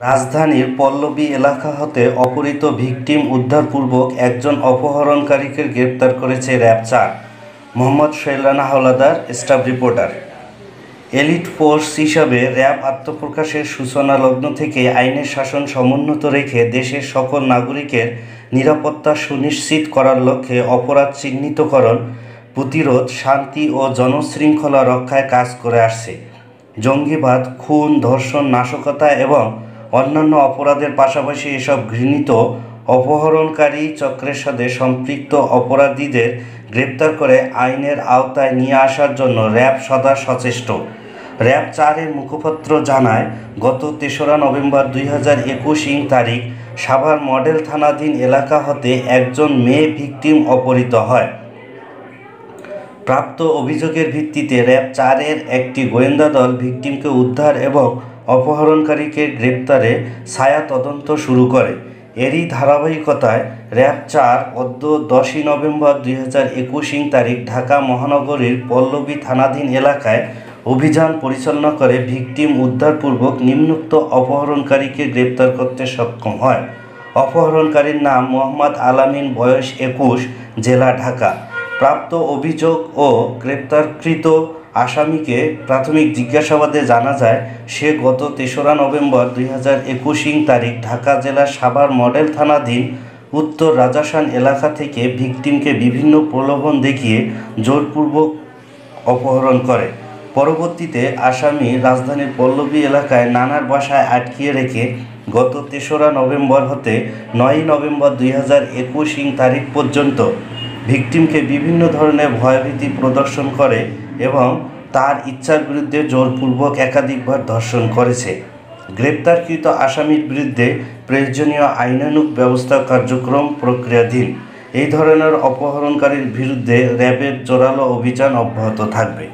রাজধানীর পল্লবী এলাকা হতে অপহৃত ভিকটিম উদ্ধারপূর্বক একজন অপহরণকারীকে গ্রেপ্তার করেছে র্যাব চার Mohammad Shailana Howlader, staff reporter. Elite force হিসাবে র্যাব আত্মপ্রকাশের সূচনা লগ্ন থেকে আইনের শাসন সমুন্নত রেখে দেশের সকল নাগরিকের নিরাপত্তা সুনিশ্চিত করার লক্ষ্যে অপরাধ চিহ্নিতকরণ, প্রতিরোধ, শান্তি ও জনশৃঙ্খলা রক্ষায় কাজ করে আসছে। জঙ্গিবাদ, খুন, ধর্ষণ, নাশকতা এবং অন্যান্য অপরাধের পাশাপাশি এসব ঘৃণিত, অপহরণকারী চক্রের সাথে সম্পৃক্ত অপরাধীদের গ্রেপ্তার করে আইনের আওতায় নিয়ে আসার জন্য র্যাব সদা সচেষ্ট। র্যাব চারের মুখপাত্র জানায়, গত তেসরা নভেম্বর দুই হাজার একুশ ইং তারিখ সাভার মডেল থানাধীন এলাকা হতে একজন মেয়ে ভিকটিম অপহৃত হয়। প্রাপ্ত অভিযোগের ভিত্তিতে র্যাব চারের একটি গোয়েন্দা দল ভিকটিমকে উদ্ধার এবং অপহরণকারীকে গ্রেপ্তারে ছায়া তদন্ত শুরু করে। এরই ধারাবাহিকতায় র্যাব চার, অদ্য দশই নভেম্বর দুই হাজার একুশ তারিখ ঢাকা মহানগরীর পল্লবী থানাধীন এলাকায় অভিযান পরিচালনা করে ভিকটিম উদ্ধারপূর্বক নিম্নোক্ত অপহরণকারীকে গ্রেপ্তার করতে সক্ষম হয়। অপহরণকারীর নাম মোহাম্মদ আলামিন, বয়স একুশ, জেলা ঢাকা। প্রাপ্ত অভিযোগ ও গ্রেপ্তারকৃত আসামিকে প্রাথমিক জিজ্ঞাসাবাদে জানা যায়, সে গত তেসরা নভেম্বর দুই হাজার তারিখ ঢাকা জেলার সাভার মডেল থানাধীন উত্তর রাজাসান এলাকা থেকে ভিকটিমকে বিভিন্ন প্রলোভন দেখিয়ে জোরপূর্বক অপহরণ করে। পরবর্তীতে আসামি রাজধানীর পল্লবী এলাকায় নানার বাসায় আটকিয়ে রেখে গত তেসরা নভেম্বর হতে নয়ই নভেম্বর দুই হাজার একুশ ইং তারিখ পর্যন্ত ভিকটিমকে বিভিন্ন ধরনের ভয়ভীতি প্রদর্শন করে এবং তার ইচ্ছার বিরুদ্ধে জোরপূর্বক একাধিকবার ধর্ষণ করেছে। গ্রেপ্তারকৃত আসামির বিরুদ্ধে প্রয়োজনীয় আইনানুগ ব্যবস্থা কার্যক্রম প্রক্রিয়াধীন। এই ধরনের অপহরণকারীর বিরুদ্ধে র্যাবের জোরালো অভিযান অব্যাহত থাকবে।